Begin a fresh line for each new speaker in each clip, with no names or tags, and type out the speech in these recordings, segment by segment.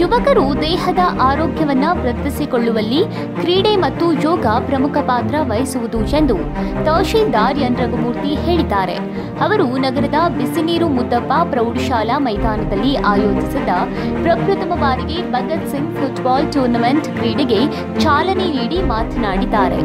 ಯುವಕರು ದೇಹದ ಆರೋಗ್ಯವನ್ನ ವೃದ್ಧಿಸಿಕೊಳ್ಳುವಲ್ಲಿ ಕ್ರೀಡೆ ಮತ್ತು ಯೋಗ ಪ್ರಮುಖ ಪಾತ್ರ ವಹಿಸುವುದು ಎಂದು ತಹಶೀಲ್ದಾರ್ ಎನ್. ರಘುಮೂರ್ತಿ ಹೇಳಿದ್ದಾರೆ. ಅವರು ನಗರದ ಬಿಸಿನೀರು ಮುದ್ದಪ್ಪ ಪ್ರೌಢಶಾಲಾ ಮೈದಾನದಲ್ಲಿ ಆಯೋಜಿಸಿದ ಪ್ರಪ್ರಥಮ ಬಾರಿಗೆ ಭಗತ್ ಸಿಂಗ್ ಫುಟ್ಬಾಲ್ ಟೂರ್ನಮೆಂಟ್ ಕ್ರೀಡೆಗೆ ಚಾಲನೆ ನೀಡಿ ಮಾತನಾಡಿದ್ದಾರೆ.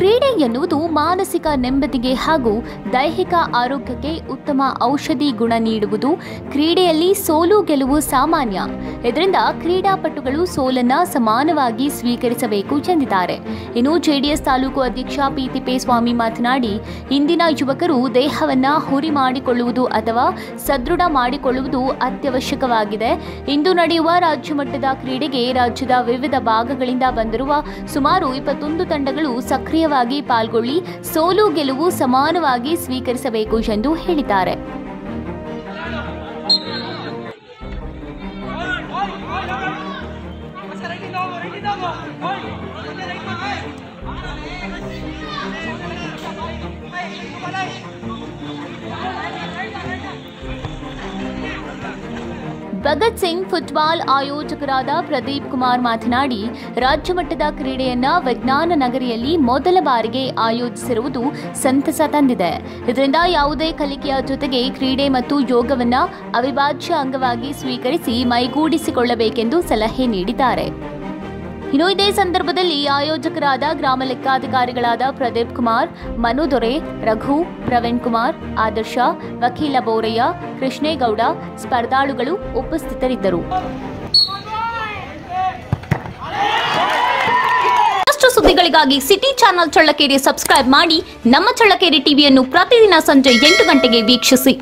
ಕ್ರೀಡೆ ಎನ್ನುವುದು ಮಾನಸಿಕ ನೆಮ್ಮದಿಗೆ ಹಾಗೂ ದೈಹಿಕ ಆರೋಗ್ಯಕ್ಕೆ ಉತ್ತಮ ಔಷಧಿ ಗುಣ ನೀಡುವುದು. ಕ್ರೀಡೆಯಲ್ಲಿ ಸೋಲು ಗೆಲುವು ಸಾಮಾನ್ಯ. ಇದರಿಂದ ಕ್ರೀಡಾಪಟುಗಳು ಸೋಲನ್ನ ಸಮಾನವಾಗಿ ಸ್ವೀಕರಿಸಬೇಕು ಎಂದಿದ್ದಾರೆ. ಇನ್ನು ಜೆಡಿಎಸ್ ತಾಲೂಕು ಅಧ್ಯಕ್ಷ ಪಿ ತಿಪ್ಪೇಸ್ವಾಮಿ ಮಾತನಾಡಿ, ಇಂದಿನ ಯುವಕರು ದೇಹವನ್ನ ಹುರಿ ಮಾಡಿಕೊಳ್ಳುವುದು ಅಥವಾ ಸದೃಢ ಮಾಡಿಕೊಳ್ಳುವುದು ಅತ್ಯವಶ್ಯಕವಾಗಿದೆ. ಇಂದು ನಡೆಯುವ ರಾಜ್ಯ ಮಟ್ಟದ ಕ್ರೀಡೆಗೆ ರಾಜ್ಯದ ವಿವಿಧ ಭಾಗಗಳಿಂದ ಬಂದಿರುವ ಸುಮಾರು ಇಪ್ಪತ್ತೊಂದು ತಂಡಗಳು ಸಕ್ರಿಯವಾಗಿ ಪಾಲ್ಗೊಳ್ಳಿ ಸೋಲು ಗೆಲುವು ಸಮಾನವಾಗಿ ಸ್ವೀಕರಿಸಬೇಕು ಎಂದು ಹೇಳಿದ್ದಾರೆ. ಭಗತ್ ಸಿಂಗ್ ಫುಟ್ಬಾಲ್ ಆಯೋಜಕರಾದ ಪ್ರದೀಪ್ ಕುಮಾರ್ ಮಾತನಾಡಿ, ರಾಜ್ಯ ಮಟ್ಟದ ಕ್ರೀಡೆಯನ್ನ ವಿಜ್ಞಾನ ನಗರಿಯಲ್ಲಿ ಮೊದಲ ಬಾರಿಗೆ ಆಯೋಜಿಸಿರುವುದು ಸಂತಸ ತಂದಿದೆ. ಇದರಿಂದ ಯಾವುದೇ ಕಲಿಕೆಯ ಜೊತೆಗೆ ಕ್ರೀಡೆ ಮತ್ತು ಯೋಗವನ್ನ ಅವಿಭಾಜ್ಯ ಅಂಗವಾಗಿ ಸ್ವೀಕರಿಸಿ ಮೈಗೂಡಿಸಿಕೊಳ್ಳಬೇಕೆಂದು ಸಲಹೆ ನೀಡಿದ್ದಾರೆ. ಇನ್ನು ಇದೇ ಸಂದರ್ಭದಲ್ಲಿ ಆಯೋಜಕರಾದ ಗ್ರಾಮ ಲೆಕ್ಕಾಧಿಕಾರಿಗಳಾದ ಪ್ರದೀಪ್ ಕುಮಾರ್, ಮನು ದೊರೆ, ರಘು, ಪ್ರವೀಣ್ ಕುಮಾರ್, ಆದರ್ಶ, ವಕೀಲ ಬೋರಯ್ಯ, ಕೃಷ್ಣೇಗೌಡ ಸ್ಪರ್ಧಾಳುಗಳು ಉಪಸ್ಥಿತರಿದ್ದರು. ಸುದ್ದಿಗಳಿಗಾಗಿ ಸಿಟಿ ಚಾನೆಲ್ ಚಳ್ಳಕೆರೆ ಸಬ್ಸ್ಕ್ರೈಬ್ ಮಾಡಿ ನಮ್ಮ ಚಳ್ಳಕೆರೆ ಟಿವಿಯನ್ನು ಪ್ರತಿದಿನ ಸಂಜೆ ಎಂಟು ಗಂಟೆಗೆ ವೀಕ್ಷಿಸಿ.